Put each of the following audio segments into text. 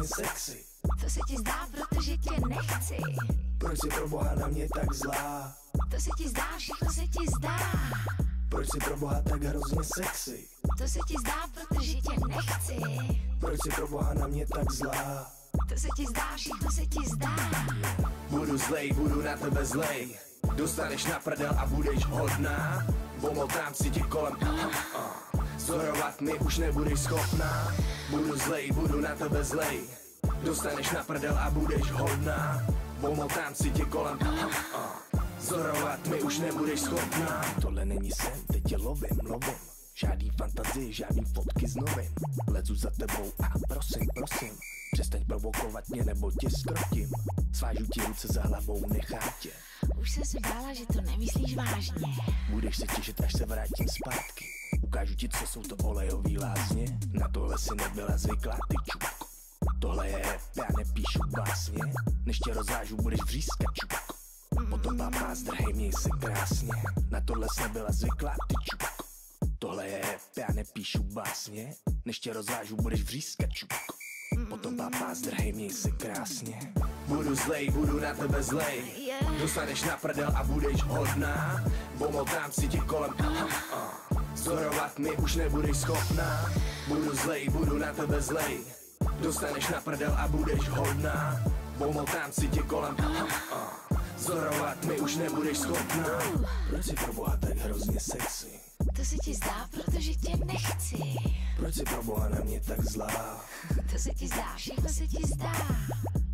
hrozně sexy. To se ti zdá, protože tě nechci. Proč si pro boha na mě tak zlá? To se ti zdá, všechno se ti zdá. Proč si pro boha tak hrozně sexy? To se ti zdá, protože tě nechci. Proč si pro boha na mě tak zlá? To se ti zdá, všechno se ti zdá. Budu zlej, budu na tebe zlej. Dostaneš na prdel a budeš hodná. Pomotám si tě kolem. Zorovat mi už nebudeš schopná. Budu zlej, budu na tebe zlej. Dostaneš na prdel a budeš hodná. Pomotám si tě kolem. Zorovat mi už nebudeš schopná. Tohle není sen, teď tě lovím, lovím. Žádný fantazie, žádný fotky z novin. Lezu za tebou a prosím, prosím. Přestaň provokovat mě nebo tě skrotím. Svážu ti ruce za hlavou, nechám tě. Už jsem se bála, že to nemyslíš vážně. Budeš se těšit, až se vrátím zpátky. Ukážu ti, co jsou to olejový lázně. Na tohle si nebyla zvyklá, ty čupko. Tohle je rap, já nepíšu básně. Než tě rozvážu, budeš vřískat, čupko. Potom papá, zdrhej, měj se krásně. Na tohle jsi nebyla zvyklá, ty čupko. Tohle je rap, já nepíšu básně. Než tě rozvážu, budeš vřískat, čupko. Potom papá, zdrhej, měj se krásně. Budu zlej, budu na tebe zlej. Dostaneš na prdel a budeš hodná. Pomotám si tě kolem. Zorovat mi už nebudeš schopná. Budu zlej, budu na tebe zlej. Dostaneš na prdel a budeš hodná. Pomotám si tě kolem. Zorovat mi už nebudeš schopná. Proč si pro boha tak hrozně sexy? To se ti zdá, protože tě nechci. Proč si pro boha na mě tak zlá? To se ti zdá, všechno se ti zdá.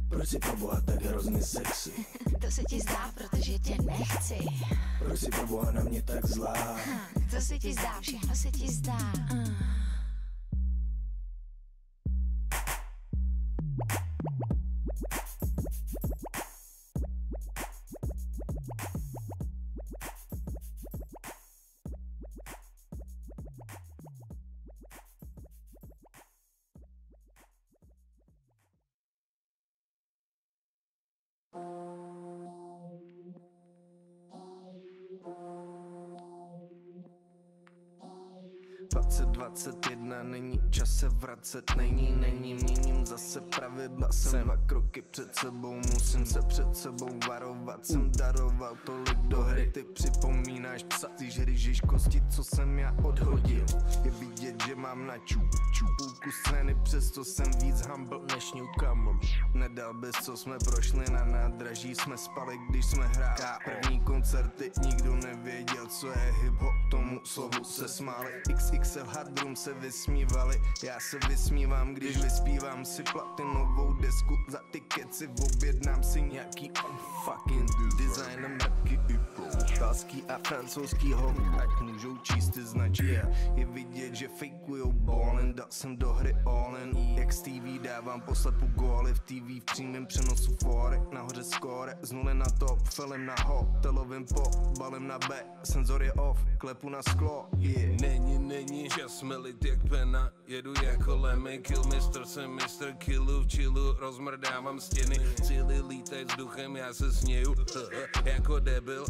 Proč si pro boha tak hrozně sexy? To se ti zdá, protože tě nechci. Proč si pro boha na mě tak zlá? To se ti zdá, všechno se ti zdá. Uh. Není čas se vracet, není, není, měním zase pravidla, jsem dva kroky před sebou, musím se před sebou varovat, jsem daroval tolik do hry, ty připomínáš psa, ty žryžíš kosti, co jsem já odhodil, je vidět, že mám na čup, čupůku scény, přesto jsem víc humble než newcomer, nedal bys, co jsme prošli na nádraží, jsme spali, když jsme hráli. První koncerty, nikdo nevěděl, co je hip-hop, tomu slovu se smáli, XXL hard room se vysmívali, já se vysmívám, když vyspívám si platinovou desku. Za ty keci objednám si nějaký on fucking design. Mrky Italský a francouzský hom, ať můžou číst ty značky Je vidět, že fakujou ballin, dal jsem do hry all in. Jak z TV dávám poslepu góly v TV v přímém přenosu fore Nahoře score, z nuly na top, film na hotelovým po, balem na B Senzor je off, klepu na sklo, yeah Není, není, čas melit jak pena, jedu jako Lemmy Kill Mister, jsem Mr. Killu v chillu Rozmrdávám stěny, cíly lítaj s duchem Já se sněju, jako debil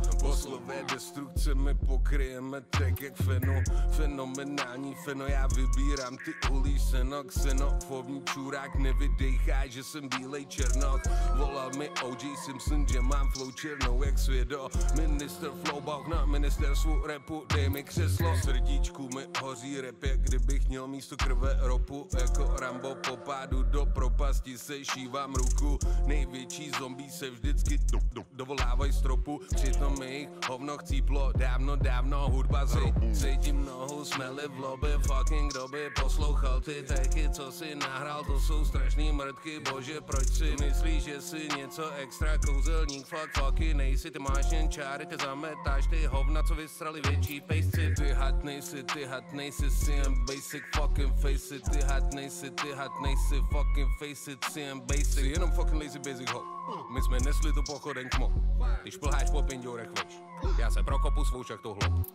Poslové destrukce my pokryjeme tak jak feno. Fenomenální feno, já vybírám ty hulí seno Xenofobní čurák nevydejchá, že jsem bílej černok. Volal mi OG Simpson, že mám flow černou jak svědo. Minister Flowbach na ministerstvu repu, dej mi křeslo. Srdíčku mi hoří rep, jak kdybych měl místo krve ropu. Jako Rambo po pádu do propasti se šívám ruku. Největší zombie se vždycky do, do, dovolávají stropu Přitom jejich hovno chcíplo dávno, dávno hudba si Cítím nohu, smely v lobby, fucking doby Poslouchal ty teky, co si nahrál, to jsou strašný mrtky. Bože, proč si myslíš, že si něco extra kouzelník? Fuck, fucky, nejsi, ty máš jen čáry, ty zametáš ty hovna, co vystrali větší pejsci. Ty hat nejsi, ty hat nejsi, CM basic fucking face it. Ty hat nejsi, ty hat nejsi, fucking face it, CM basic. Jsi jenom fucking lazy basic ho My jsme nesli tu pochoden kmo Když plháš po pinďourech več Já se prokopu svou šachtou hlob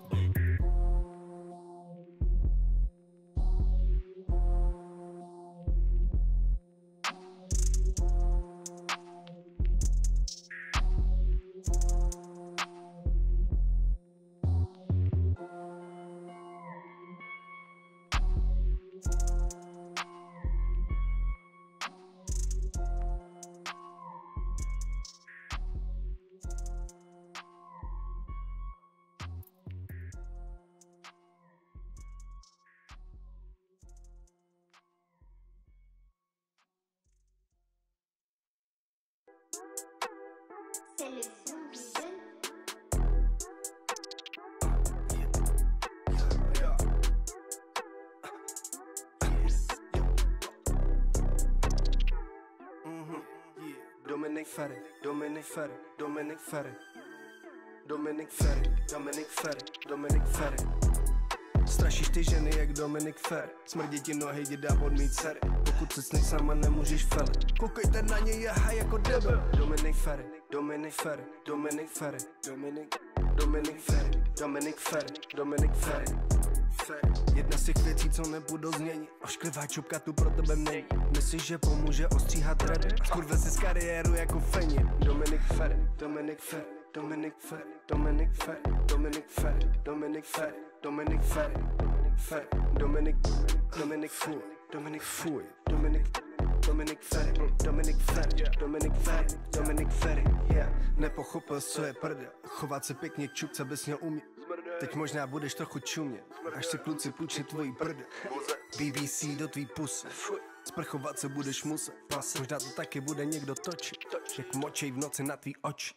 Dominic Ferry, Dominic Ferry, Dominic Ferry. Dominic Ferry, Dominic Ferry, Dominic Ferry. Strašíš ty ženy jak Dominic Ferry. Smrdí ti nohy, jdi dá odmít dcery Pokud se s sama nemůžeš fele Koukejte na něj, jaha jako debil. Dominic Ferry, Dominic Ferry, Dominic Ferry Dominic, Dominic Ferry, Dominic Ferry, Dominic Ferry. Jedna z těch věcí, co nebudou změnit Ošklivá čupka tu pro tebe není Myslíš, že pomůže ostříhat redy Skurve si z kariéru jako feni Dominic Ferry, Dominic Ferry, Dominic Ferry, Dominic Ferry, Dominic Ferry, Dominic Ferry, Dominic Ferry, Ferry, Dominic, Dominic Fuj, Dominic Fuj, Dominic, Dominic Ferry, Dominic Ferry, Dominic Ferry, Dominic Ferry, yeah. Nepochopil, co je prdel, chovat se pěkně čupce bys měl umět. Teď možná budeš trochu čumět, až si kluci půjčí tvojí prdel. BBC do tvý pusy. Sprchovat se budeš muset, možná to taky bude někdo točit, jak močej v noci na tvý oči.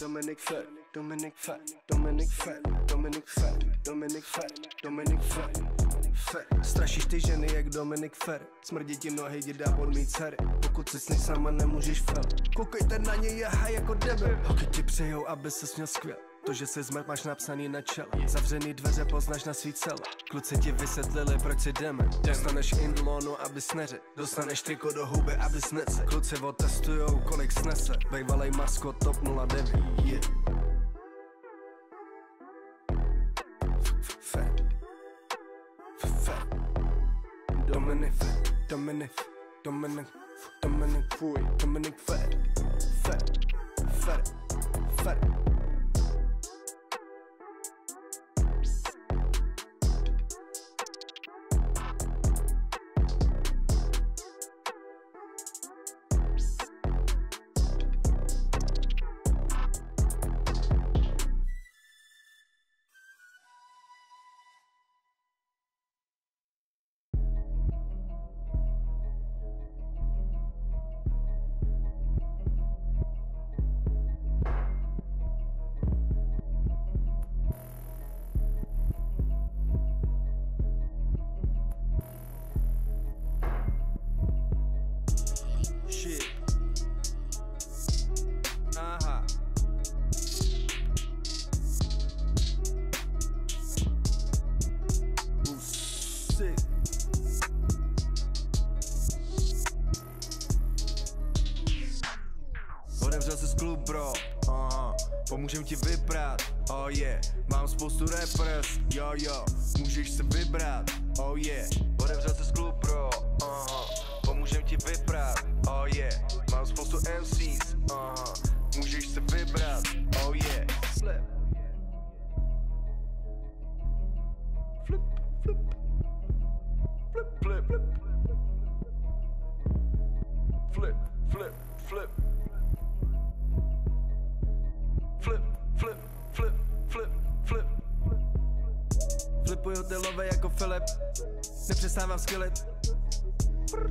Dominic Ferry, Dominic Ferry, Dominic Ferry, Dominic Ferry, Dominic Ferry, Dominic Ferry, Ferry. Strašíš ty ženy jak Dominic Ferry, smrdí ti nohy, jdi dá odmít dcery. Pokud si s ní sama nemůžeš fel, koukejte na něj, jaha jako debil. Hoky ti přejou, aby se směl skvěl. To, že se zmrt máš napsaný na čele Zavřený dveře poznáš na svý cele Kluci ti vysvětlili, proč si jdeme Dostaneš indlonu, aby sneře Dostaneš triko do huby, aby snese Kluci otestujou, kolik snese Bejvalej masko top 09 yeah. Dominic Dominic Dominic Fuj Dominic Fe Fe Fe Fe Pomůžem ti vyprát, oh yeah Mám spoustu rappers, jo jo Můžeš se vybrat, oh yeah Otevřel jsi klub, bro. Aha. Pomůžem ti vyprát, oh yeah Mám spoustu MCs, aha. Můžeš se vybrat, oh yeah Flip Nepřestávám skillet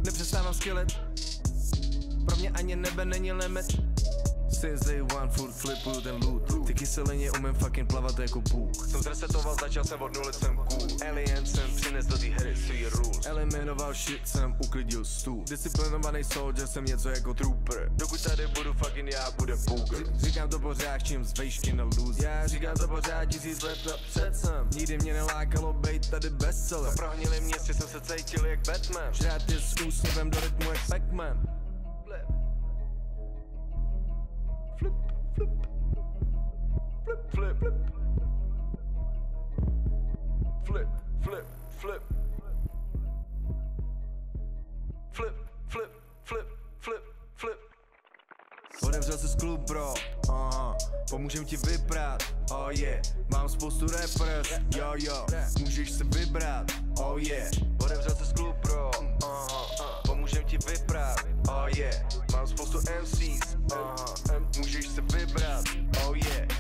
Nepřestávám skillet Pro mě ani nebe není limit Since day one furt flipuju ten loot. Ty kyselině umím fucking plavat jako Bůh. Jsem zresetoval, začal jsem od nuly, jsem cool. Alien jsem přines do té hry svý rules Eliminoval shit, jsem uklidil stůl. Disciplinovaný soldier, jsem něco jako trooper. Dokud tady budu fucking já, bude booger Říkám to pořád, čím z vejšky na lose Já říkám to pořád, tisíc let napřed jsem Nikdy mě nelákalo bejt tady bestseller. Po prohnilém městě jsem se cítil jak Batman. Žrát je s úsměvem do rytmu jak Pac-Man Flip, flip. Flip, flip, flip. Flip, flip, flip. Flip, flip, flip, flip, flip. Otevřel jsi klub, bro, aha Pomůžem ti vyprát, oh yeah Mám spoustu rappers, jo jo Můžeš se vybrat, oh yeah. Otevřel jsi klub, bro, aha Pomůžem ti vyprát, oh yeah Mám spoustu MCs, aha Můžeš se vybrat, oh yeah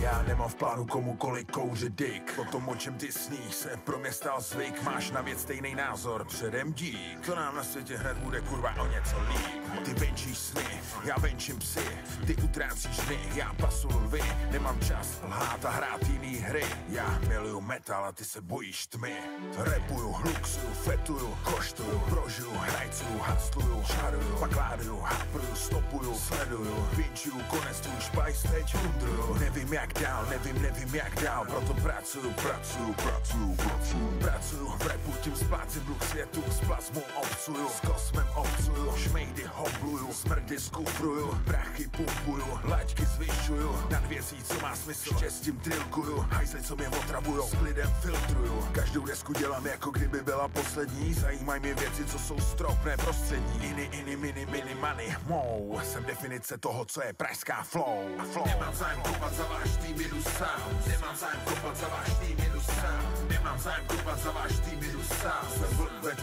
Já nemám v plánu komukoliv kouřit dick O tom, o čem ty sníš, se pro mě stal zvyk. Máš na věc stejný názor, předem dík. To nám na světě hned bude kurva o něco líp Ty venčíš sny, já venčím psy Ty utrácíš dny, já pasu lvy Nemám čas lhát a hrát jiný hry. Já miluju metal a ty se bojíš tmy. Repuju, hluxuju, fetuju, koštuju Prožiju, hrajcuju, hasluju, čaruju Pak láduju, hapruju, stopuju, sleduju. Vinčuju, konec tvůj špajs teď hundruju. Nevím jak dál, nevím, nevím jak dál. Proto pracuju, pracuju, pracuju, pracuju. Pracuju, v repu tím splácím dluh světu S plazmou obcuju, s kosmem obcuju. Šmejdy hobluju, smrdy skupruju Prachy pumpuju, laťky zvyšuju. Nad věcí, co má smysl, štěstím trilkuju. Hajzle, co mě otravuju, s klidem filtruju. Každou desku dělám jako kdyby byla poslední. Zajímají mě věci, co jsou strop, ne prostřední Iny, iny, mini, mini, money, mou. Jsem definice toho, co je pražská flow, flow. Nemám zájem kopat za váš tým, jedu sám. Nemám zájem kopat za váš tým, jedu sám. Nemám zájem kopat za váš tým, jedu sám. Jsem vlk ve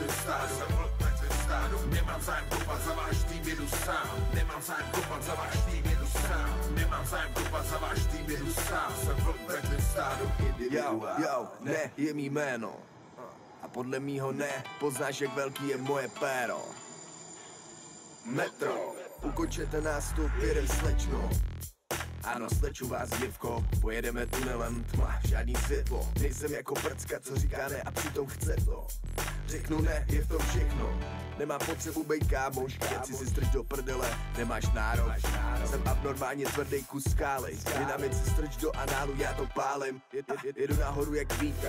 jsem vlk stádu Nemám zájem kopat za váš tým, jedu sám. Nemám zájem kopat za váš tým, jedu sám. Nemám zájem kopat za váš tým, jedu sám. Jsem vlk tvém stádu Yo, yo, ne je mý jméno. A podle mýho ne poznáš, jak velký je moje péro. Metro, ukončete nástup, jedem slečno. Ano, sleču vás, děvko, pojedeme tunelem tma, žádný světlo. Nejsem jako prcka, co říká ne a přitom chce to Řeknu ne, je v tom všechno. Nemá potřebu být kámoš, věci si strč do prdele, nemáš nárok. Jsem abnormálně tvrdý kus skály. Dynamit si strč do análu, já to pálem. Jed, jed, Jedu nahoru jak víta,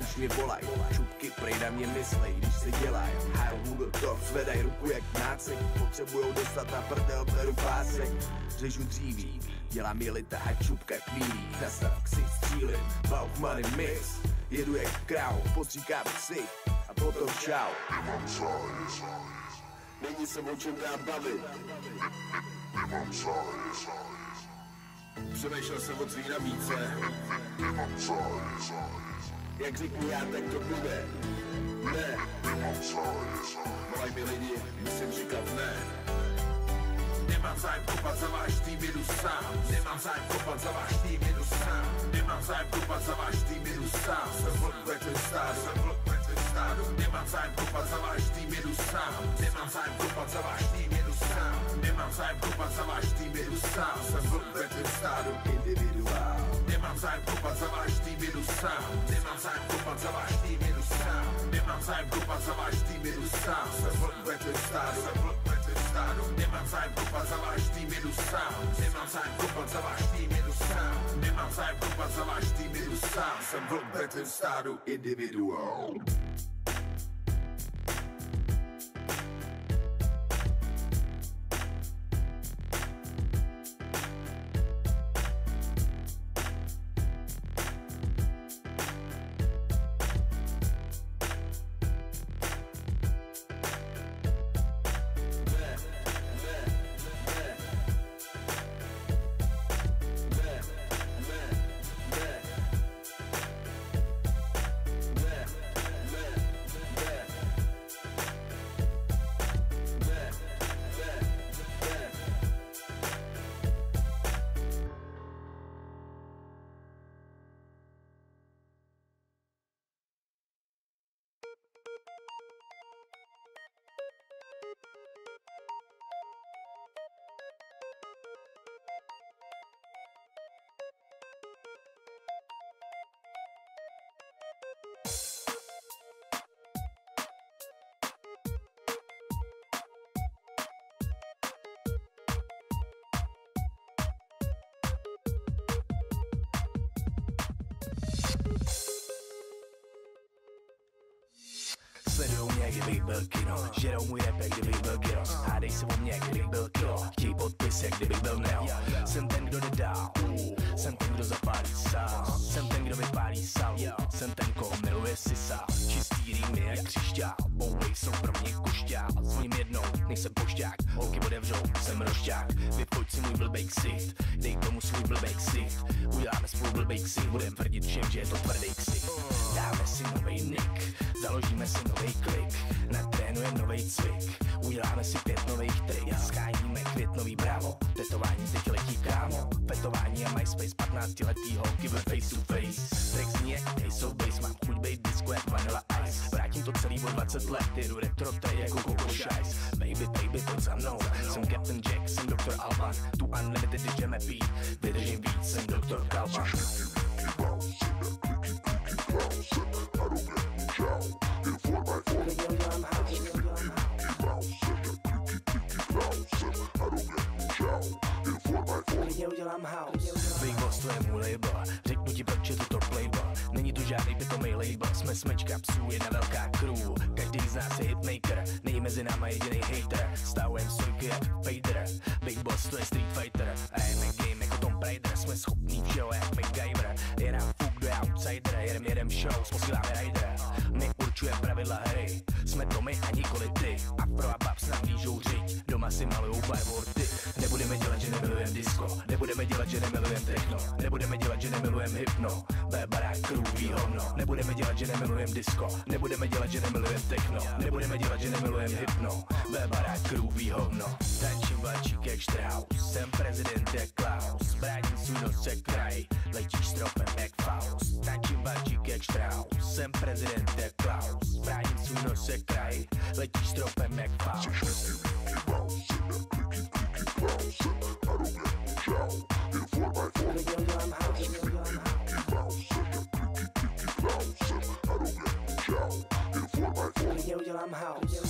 už mě volaj. Čupky prej na mě myslej, když se dělaj. Heil Google to, zvedaj ruku jak nácek. Potřebujou dostat na prdel, beru pásek. Řežu dříví, dělám jelita a čupka kvílí Nastav ksi střílim, Bauch money mix. Jedu jak král, postříkám potom čau Není se o čem dá bavit Přemýšlel jsem o tvý nabídce Jak řeknu já, tak to bude Ne Volaj mi lidi, musím říkat ne Nemám zájem kopat za váš tým, jedu sám Nemám zájem kopat za váš tým, jedu sám Nemám zájem kopat za váš tým, jedu sám Jsem vlk ve tvém stádu, jsem vlk stádu Nemám zájem kopat za váš tým, jedu sám. Nemám zájem kopat za váš tým, jedu sám. Nemám zájem kopat za váš tým, jedu sám. Jsem vlk ve tvém stádu, individuál. Nemám zájem kopat za váš tým, jedu sám. Nemám zájem kopat za váš tým, jedu sám. Nemám zájem kopat za váš tým, jedu sám. Jsem vlk ve tvém stádu, jsem vlk ve stádu Nemám zájem kopat za váš individuál Sledujou mě, kdybych byl kino. Žerou můj rap, jak kdybych byl gyros Hádej se o mě, kdybych byl kilo Chtěj podpis, jak kdybych byl neo. Jsem ten, kdo nedá Jsem ten, kdo zapálí sál. Jsem ten, kdo vypálí sal Jsem ten, koho miluje je sisa Čistý rýmy jak křišťál. Bouvej jsou pro mě kušťál. Zvoním jednou, nejsem pošťák. Holky odevřou, jsem rošťák. Vypojď si můj blbej ksicht. Dej tomu svůj blbej ksicht Uděláme spolu blbej ksicht Budem tvrdit všem, že je to tvrdý ksicht Dáme si novej nick Založíme si novej klik Natrénujeme novej cvik Uděláme si pět nových trik Skáníme květnový brávo Tetování teď letí kámo Petování a MySpace 15 letý holky ve face to face Track zní jak of Base Mám chuť bejt disco jak Vanilla Ice Vrátím to celý o 20 let Jedu retro tady jako Coco Shice Baby, baby, pojď za mnou Jsem Captain Jack, jsem Dr. Alban Tu unlimited, jdeme pít Vydržím víc, jsem Dr. Kalban Big Boss, to je můj label. Řeknu ti, proč je to top label. Není to žádný pitomej label. Jsme smečka psů, jedna velká crew. Každý z nás je hitmaker. Není mezi náma jediný hater. Stavujem sojky jak Fader. Big Boss, to je Street Fighter. A je game jako Tom Raider. Jsme schopní všeho jak MacGyver Je nám fuk, kdo je outsider. Jedem, jedem show, posíláme rider My určuje pravidla hry. Jsme to my a nikoli ty. Afro a babs nám lížou řiď Doma si malujou barvou rty Nebudeme dělat, že nemilujem disco. Nebudeme dělat, že nemilujem techno. Nebudeme dělat, že nemilujem hypno. Barák krůví hovno. Nebudeme dělat, že nemilujem disco. Nebudeme dělat, že nemilujem techno. Nebudeme dělat, že nemilujem hypno. Barák krůví hovno. Tančím valčík jak Strauss. Jsem prezident jak Klaus. Bráním svůj nos jak kraj. Letíš stropem jak Faust. Tančím valčík jak Strauss. Jsem prezident jak Klaus. Bráním svůj nos jak kraj. Letíš stropem jak Faust I don't en forma.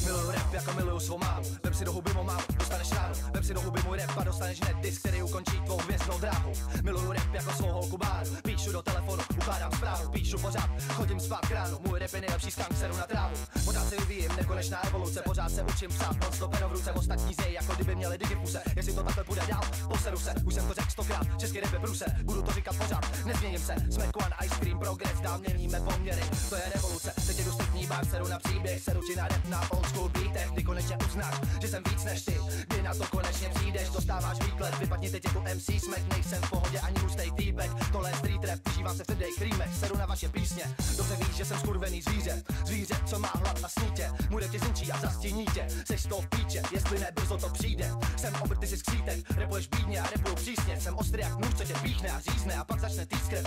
Miluju rap jako miluju svou mámu. Vem si do huby mou mámu, dostaneš ránu Vem si do huby můj rap a dostaneš hned disk, který ukončí tvou hvězdnou dráhu. Miluju rap jako svou holku báru. Píšu do telefonu, ukládám zprávu Píšu pořád, chodím spát k ránu Můj rap je nejlepší skank, seru na trávu. Pořád se vyvíjím, nekonečná evoluce Pořád se učím psát, moc to pero v ruce. Ostatní zej, jako kdyby měli digifuse Jestli to takhle půjde dál, poseru se. Už jsem to řekl stokrát, český rap je pruse. Budu to říkat pořád, nezměním se. Jsme Ice Cream, Progress, dál měníme poměry. To je revoluce, teď jedu striktní bar, seru na příběh Seru ti na rap na old school beatech Ty konečně uznáš, že jsem víc než ty Kdy na to konečně přijdeš, dostáváš výklad Vypadni teď jako MC smek, nejsem v pohodě ani hustej týpek Tohle je street rap, užívám se v tvrdých rýmech Seru na vaše písně, dobře víš, že jsem skurvený zvíře Zvíře, co má hlad a snítě Bude tě zničí a zastíní tě Seš to v píče, jestli ne, brzo to přijde Jsem obrty si skřítek, repuješ bídně a repuju přísně Jsem ostrý jak nůž, co tě píchne a řízne A pak začne týsk krev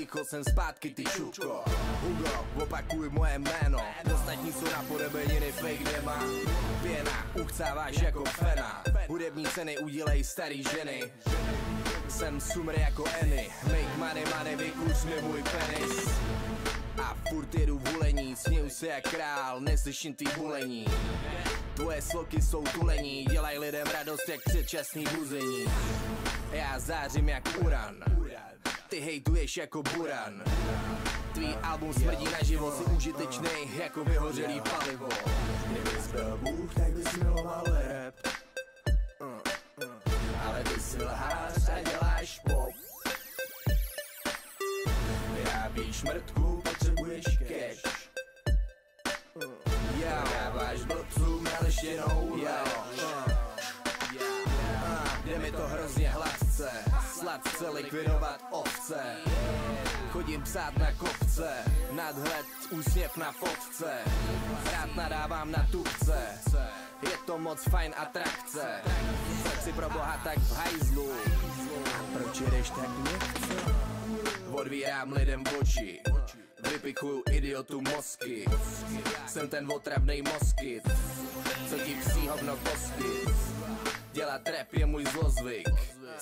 ticho, jsem zpátky, ty šučko Hugo, opakuj moje jméno. Ostatní jsou na podebeniny fake dema Pěna, uchcáváš jako fena. Hudební ceny udělej starý ženy. Jsem sumr jako Eny. Make money, money, vykuř mi můj penis. A furt jedu vulení, směju se jak král, neslyším tvý bulení. Tvoje sloky jsou tulení, dělaj lidem radost jak předčasný buzení. Já zářím jak uran, ty hejtuješ jako buran. Tvý album smrdí na život, si užitečný jako vyhořelý palivo. Kdybys byl Bůh, tak bys miloval rap Uh, uh. Ale ty si lhář a děláš pop. Vyrábíš mrtku, potřebuješ cash. Já dáváš blbcům naleštěnou lež Jde mi to hrozně hladce Sladce likvidovat ovce. Chodím psát na kopce, nadhled, úsměv na fotce. Rád nadávám na tubce, je to moc fajn atrakce. Proč si pro boha tak v hajzlu. A proč jedeš tak nechce Odvírám lidem oči Vypichuju idiotu mozky. Jsem ten otravnej moskyt Co ti psí hovno poskyt Dělat rap je můj zlozvyk.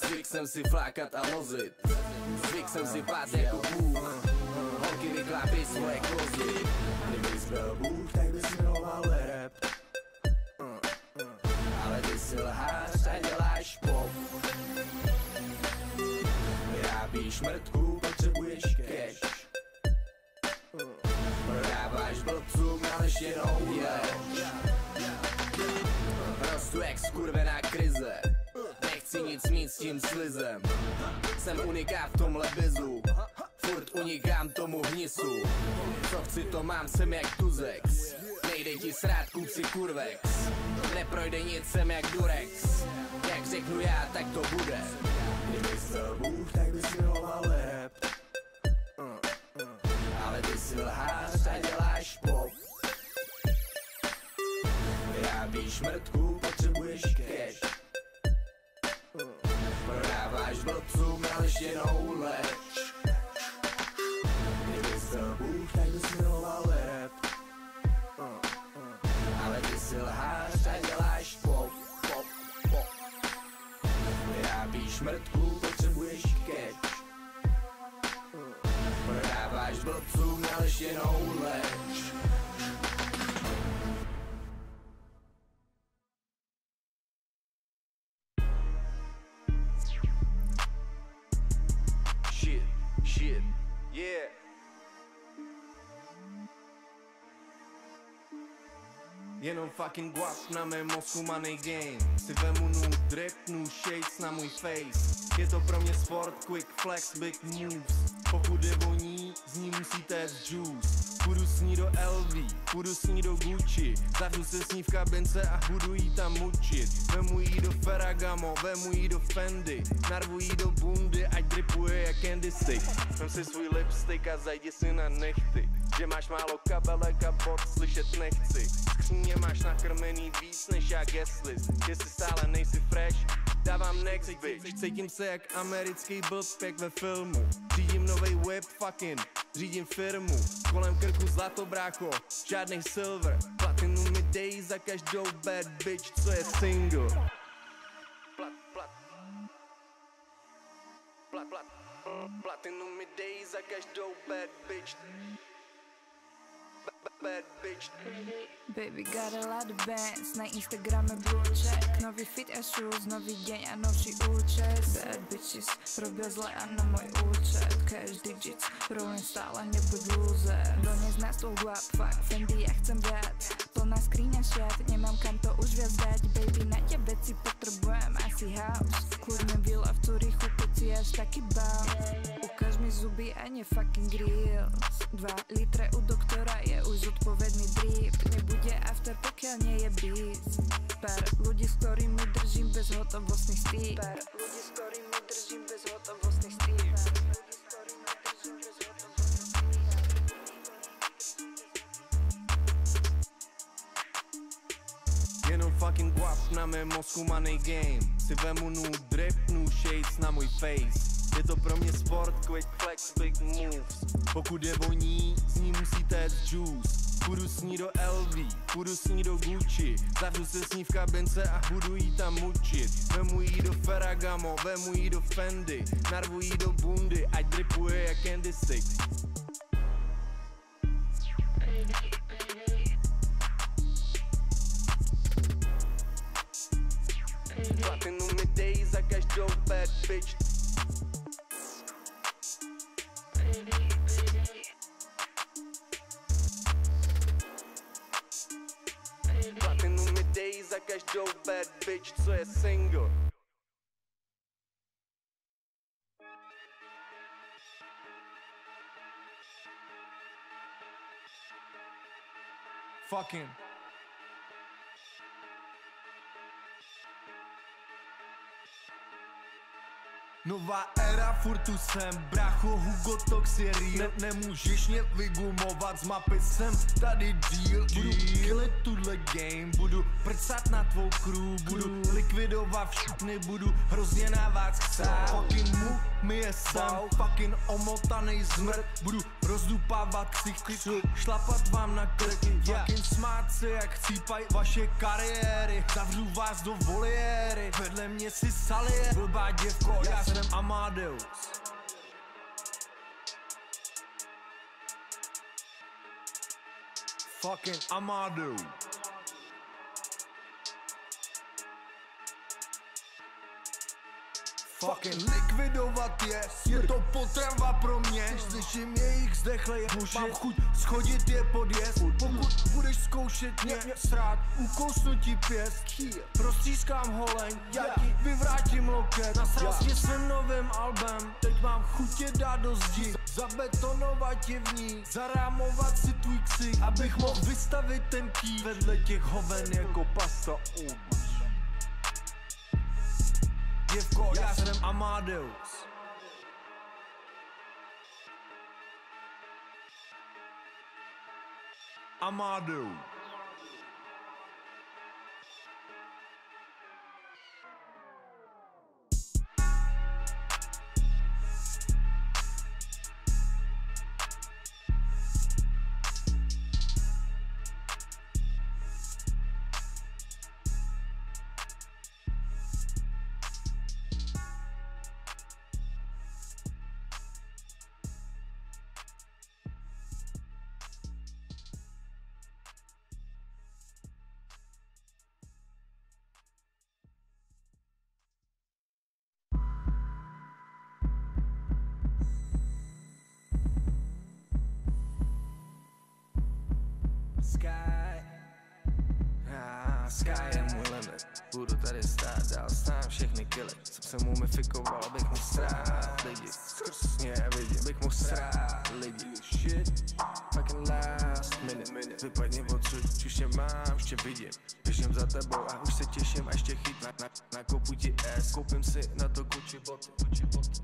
Zvyk jsem si flákat a lozit Zvyk jsem si pát jako Bůh Holky vyklápí svoje kozy. Kdybys byl Bůh, tak bys miloval rap. Ale ty si lhář a děláš pop. Vyrábíš mrtku, potřebuješ cash. Prodáváš blbcům ale jenom lež Rostu jak skurvená krize. Nechci nic mít s tím slizem. Jsem uniká v tomhle bizu Furt unikám tomu hnisu. Co chci to mám, jsem jak Tuzex. Nejde ti srát kuci kurvex. Neprojde nic, jsem jak Durex. Jak řeknu já, tak to bude. Kdybys byl Bůh, tak bys miloval rap ale ty si lhář a děláš pop. Vyrábíš mrtku, blbcům naleštěnou leč. Kdybys byl Bůh, tak bys miloval rap Ale ty si lhář a děláš pop, pop, pop. Vyrábíš mrtku, potřebuješ cash Prodáváš blbcům naleštěnou leč Jenom fucking guap na mém mozku money game. Si vemu nu, dripnu shades na můj face. Je to pro mě sport, quick flex, big moves. Pokud je voní, z ní musíte juice. Půjdu s ní do LV, půjdu s ní do Gucci. Zavřu se s ní v kabince a budu jí tam mučit. Vemu jí do Ferragamo, vemu jí do Fendi. Narvu jí do bundy, ať dripuje jak candy stick. Vem si svůj lipstick a zajdi si na nechty. Že máš málo kabelek a bod slyšet nechci Skříně máš nakrmený víc než jak jestlis Jestli stále nejsi fresh, dávám next bitch. Cítím se jak americký blb, jak ve filmu. Řídím novej whip, fucking, řídím firmu. Kolem krku zlato brácho, žádnej silver. Platinu mi dej za každou bad bitch, co je single. Plat, plat. Plat, plat. Platinu mi dej za každou bad bitch Ba- ba- Bad bitch Baby got a lot of bands. Na Instagrame blue check Nový fit a shoes, nový deň a novší účet. Bad bitches robia zle a na môj účet. Cash digits, rolling stále nebuď loser. Dones na stôl guap, fuck Fendi, ja chcem viac Plná skriňa šiat, nemám kam to už dať Baby, na tebe si potrebujem asi house. Kľudne vila v Curychu, keď si až taký bál. Ukáž mi zuby a ne fucking grills. Dva litre u doktora je už zodpovedný drip Nebude after, pokiaľ nie je biz Pár ľudí, s ktorými držím bez hotovostných styk Pár ľudí, s ktorými držím bez hotovostných styk Jenom fucking guap na mém mozku money game. Si vemu nu, dripnu shades na můj face. Je to pro mě sport, quick flex, big moves. Pokud je voní, z ní musíte jet juice Půjdu s ní do LV, půjdu s ní do Gucci. Zavřu se s ní v kabince a budu jí tam mučit. Vemu jí do Ferragamo, vemu jí do Fendi. Narvu jí do bundy, ať dripuje jak candy stick Fucking. Nová éra, furt tu jsem, bracho Hugo Tox je real. Ne, Nemůžeš mě vygumovat z mapy, jsem tady deal Budu killit tuhle game, budu prcat na tvou crew Budu likvidovat všechny, budu hrozně na vás chcát. Fucking mu, mi je sem, fucking omotanej zmrt. Budu rozdupávat ksichty, šlapat vám na krky Fucking smát se jak chcípaj vaše kariéry. Zavřu vás do voliéry, vedle mě si salie. Blbá děvko, já jsem Amadeus. Fucking Amadeus Fucking likvidovat je, je to potrava pro mě. Slyším jejich zdechlej Mám chuť schodit je pod jest. Pokud budeš zkoušet mě srát, ukousnu ti pěst. Prostřískám holeň, já ti vyvrátím loket. Nasral tě svým novým albem, teď mám chuť je dát do zdi. Zabetonovat tě v ní, zarámovat si tvůj ksik Abych mohl vystavit ten ký vedle těch hoven jako pasta ubus Děvko, já jsem Amadeus. Amadeus Budu tady stát, dál stám všechny kily Jsem se mumifikoval, abych mohl srát lidi. Skrz mě vidím, abych mohl srát lidi. Shit, fucking last minute. Vypadni odsud, už tě mám, ještě vidím. Běžím za tebou a už se těším, až ještě chyt na, na, na kopu ti S. Koupím si na to Gucci boty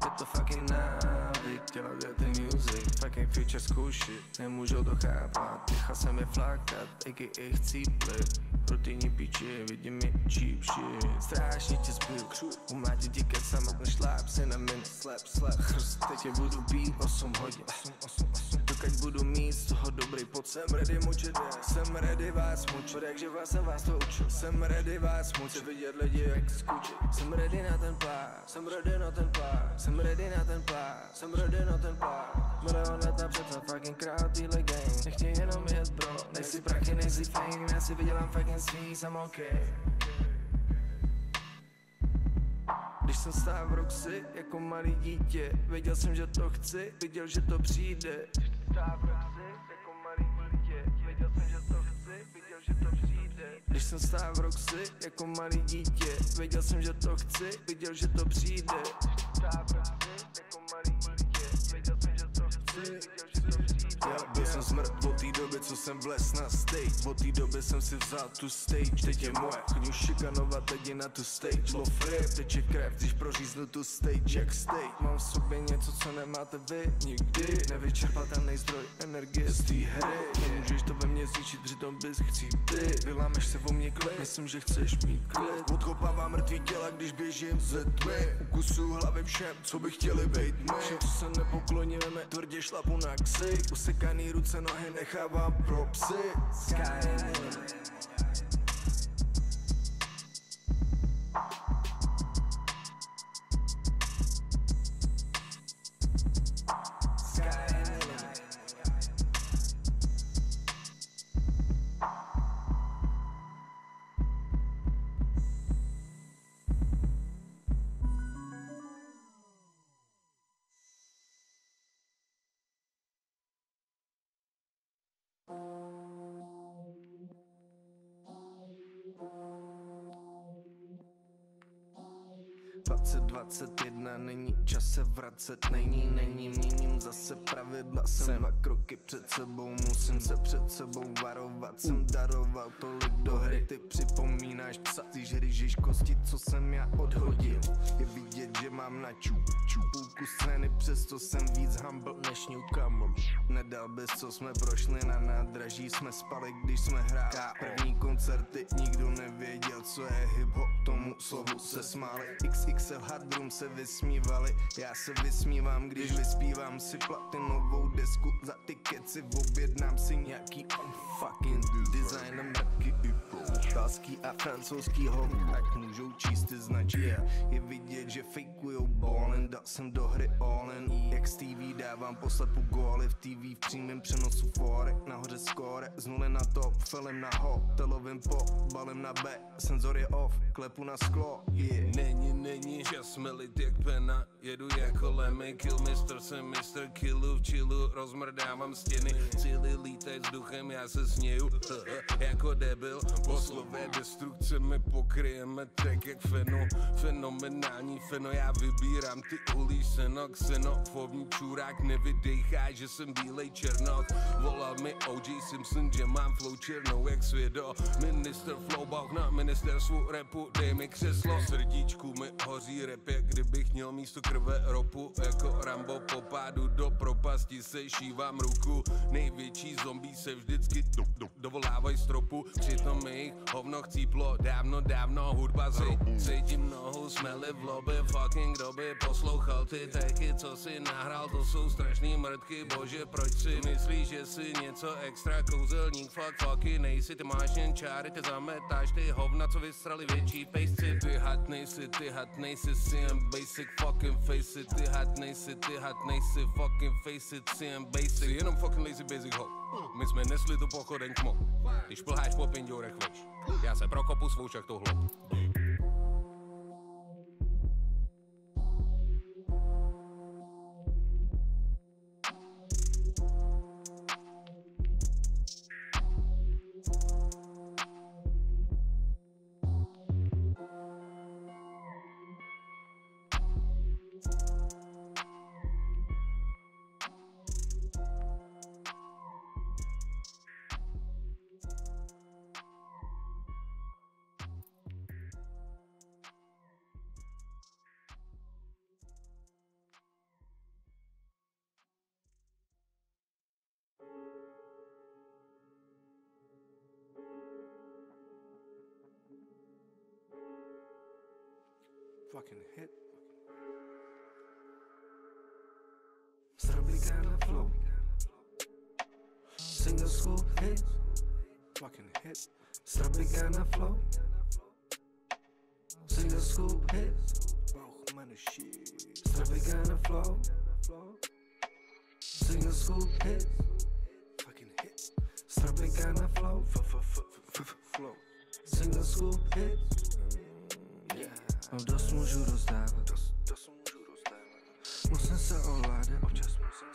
Je to fucking návyk, dělat je ty music. Fucking future zkoušit, nemůžou to chápat. Nechal jsem je flakat, a.k.a. chcíplit Rutinní piči, vidím mi cheap shit. Strašně tě zbyl, u mladí díky samotný šláp si na min Slap, slap, chrst, teď tě budu být 8 hodin 8, 8, 8 Dokud budu mít z toho dobrý pod Jsem ready mučit, jsem ready vás mučit Takže vás jsem vás to učil Jsem ready vás mučit, vidět lidi jak skučit Jsem ready na ten plán, jsem ready na ten plán Jsem ready na ten plán, jsem ready na ten plán Milion let napřed jsem fucking král týhle game Nechtěj jenom jet bro, nejsi prachy, nejsi fame. Já si vydělám fucking svý, jsem okay jsem stál v Roxy jako malý dítě. Věděl jsem, že to chci, viděl, že to přijde. Stál v Roxy jako malý dítě. Věděl jsem, že to chci, viděl, že to přijde. Když jsem stál v Roxy jako malý dítě. Věděl jsem, že to chci, viděl, že to přijde. Stál v doby, co jsem vles na stage. Od té doby jsem si vzal tu stage, teď je moje. Chodím šikanovat lidi na tu stage. Love rap, teče krev, když proříznu tu stage. Jak stage? Mám v sobě něco, co nemáte vy nikdy. Nevyčerpatelný zdroj energie z té hry. Nemůžeš to ve mně zničit, přitom bys chcí ty Vylámeš se o mě klid, myslím, že chceš mít klid. Odkopávám mrtvý těla, když běžím ze tmy. Ukusu hlavy všem, co by chtěli být my. Všem, co se nepokloníme, tvrdě šlapu na ksy. Usekaný ruce, nohy nechávám pro psy Sky vracet, není, není, měním zase pravidla, jsem dva kroky před sebou, musím se před sebou varovat, jsem daroval tolik do hry, ty připomínáš psa, ty žryžíš kosti, co jsem já odhodil, je vidět, že mám na čup, čupůlku scény, přesto jsem víc humble než newcomer, nedal bys, co jsme prošli na nádraží, jsme spali, když jsme hráli. První koncerty, nikdo nevěděl, co je hip-hop, tomu slovu se smáli, XXL Hardroom se vysmívali, já se vysmívám, když vyspívám si platinovou desku, za ty keci objednám si nějaký on fucking design mrky italský a francouzský hovno, ať můžou číst ty značky Je vidět, že fakujou ballin, dal jsem do hry all in. Jak z TV dávám poslepu góly v TV v přímém přenosu forek Nahoře score, z nuly na top, film na hotelovým po, balem na B, senzor je off, klepu na sklo, yeah Není, není čas melit jak pena. Jedu jako lemmy, kill mister jsem Mr. Killu V chillu rozmrdávám stěny. Cíly lítají vzduchem, já se sněju Jako debil, poslové destrukce my pokryjeme tak jak feno Fenomenální feno, já vybírám ty ulí seno Xenofobní čurák nevydejchá, že jsem bílej černok. Volal mi OG Simpson, že mám flow černou jak svědo. Minister Flowbach na ministerstvu repu, dej mi křeslo Srdíčku mi hoří rep, jak kdybych měl místo krve ropu Jako Rambo. Po pádu do propasti se šívám ruku. Největší zombie se vždycky do, do, dovolávají stropu Přitom jejich hovno chcíplo. Dávno, dávno hudba si Cítím nohu, smely v lobby, fucking kdo by poslouchal ty teky, co si nahrál, to jsou strašný mrtky, bože, proč si myslíš, že jsi něco extra kouzelník, fuck, fucky, nejsi, ty máš jen čáry, ty zametáš ty hovna, co vysrali větší pejsci, ty hat nejsi, ty hat nejsi, CM basic, fucking face it, ty hat nejsi, ty hat nejsi, fucking face it, CM basic, jsi jenom fucking lazy basic ho. My jsme nesli tu pochodeň tmo, když plháš po pindourech veš, já se prokopu svou šachtou hloub. Fucking hit. Starblicana flow. Single school hit. Fucking hit. Starblicana flow. Single school hit. Bauchmanne shit. Starblicana flow. Single school hit. Fucking hit. Starblicana flow. Flow. Single school hit. No dost můžu rozdávat. Musím se ovládat. Občas musím